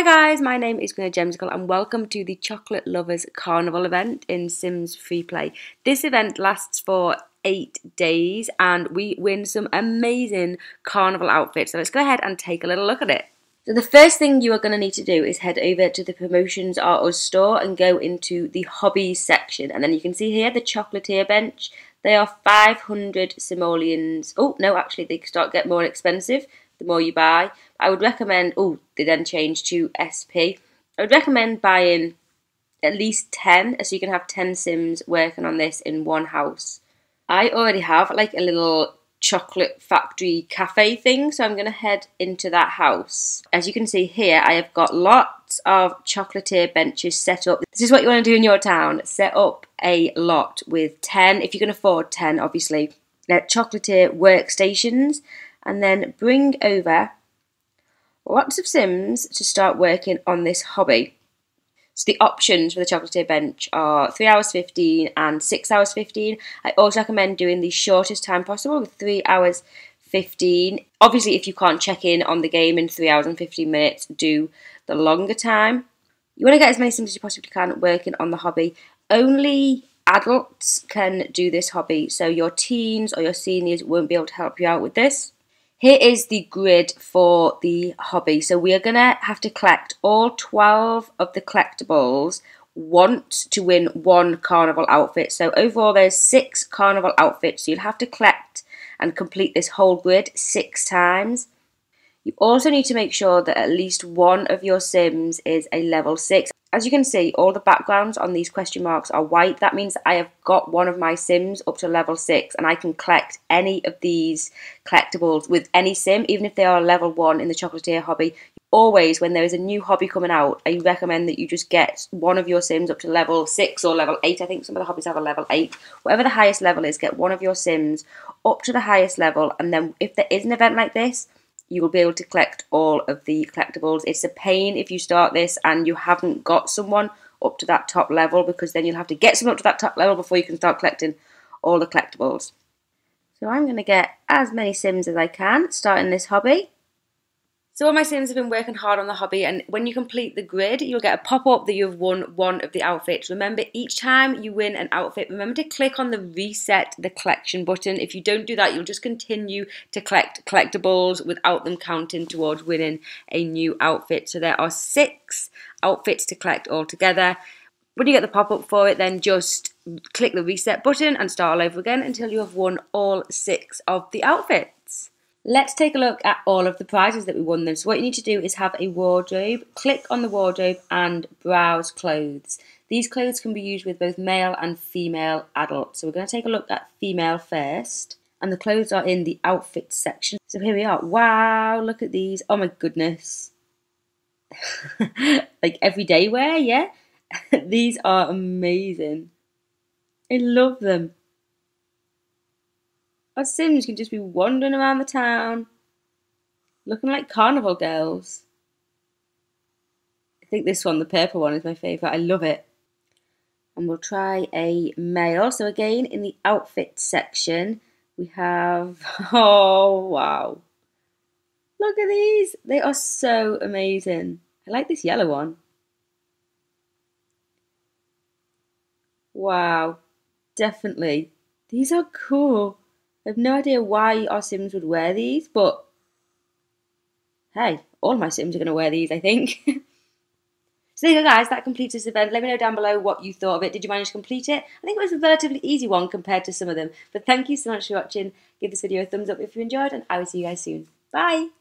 Hi guys, my name is Greenoid Gemzicle and welcome to the Chocolate Lovers Carnival event in Sims Freeplay. This event lasts for eight days and we win some amazing carnival outfits. So let's go ahead and take a little look at it. So the first thing you are going to need to do is head over to the Promotions Are Us store and go into the Hobbies section. And then you can see here the Chocolatier bench. They are 500 simoleons. Oh, no, actually they start get more expensive the more you buy. I would recommend, oh, they then change to SP. I would recommend buying at least 10, so you can have 10 Sims working on this in one house. I already have like a little chocolate factory cafe thing, so I'm going to head into that house. As you can see here, I have got lots of chocolatier benches set up. This is what you want to do in your town. Set up a lot with 10, if you can afford 10, obviously, uh, chocolatier workstations and then bring over lots of Sims to start working on this hobby. So the options for the chocolatier bench are 3 hours 15 and 6 hours 15. I also recommend doing the shortest time possible with 3 hours 15. Obviously, if you can't check in on the game in 3 hours and 15 minutes, do the longer time. You want to get as many Sims as you possibly can working on the hobby. Only adults can do this hobby, so your teens or your seniors won't be able to help you out with this. Here is the grid for the hobby. So we are going to have to collect all 12 of the collectibles want to win one carnival outfit. So overall there's six carnival outfits. So you'll have to collect and complete this whole grid six times. You also need to make sure that at least one of your Sims is a level 6. As you can see, all the backgrounds on these question marks are white. That means I have got one of my Sims up to level 6 and I can collect any of these collectibles with any Sim, even if they are level 1 in the Chocolatier hobby. Always, when there is a new hobby coming out, I recommend that you just get one of your Sims up to level 6 or level 8. I think some of the hobbies have a level 8. Whatever the highest level is, get one of your Sims up to the highest level and then if there is an event like this, you will be able to collect all of the collectibles. It's a pain if you start this and you haven't got someone up to that top level because then you'll have to get someone up to that top level before you can start collecting all the collectibles. So I'm going to get as many Sims as I can starting this hobby. So all my Sims have been working hard on the hobby and when you complete the grid, you'll get a pop-up that you've won one of the outfits. Remember, each time you win an outfit, remember to click on the reset the collection button. If you don't do that, you'll just continue to collect collectibles without them counting towards winning a new outfit. So there are six outfits to collect altogether. When you get the pop-up for it, then just click the reset button and start all over again until you have won all six of the outfits. Let's take a look at all of the prizes that we won them. So what you need to do is have a wardrobe, click on the wardrobe and browse clothes. These clothes can be used with both male and female adults. So we're going to take a look at female first. And the clothes are in the outfit section. So here we are. Wow, look at these. Oh my goodness. like everyday wear, yeah? these are amazing. I love them. Our Sims can just be wandering around the town, looking like carnival girls. I think this one, the purple one, is my favourite. I love it. And we'll try a male. So again, in the outfit section, we have, oh wow. Look at these. They are so amazing. I like this yellow one. Wow, definitely. These are cool. I have no idea why our Sims would wear these, but hey, all my Sims are going to wear these, I think. so there you go, guys. That completes this event. Let me know down below what you thought of it. Did you manage to complete it? I think it was a relatively easy one compared to some of them. But thank you so much for watching. Give this video a thumbs up if you enjoyed, and I will see you guys soon. Bye!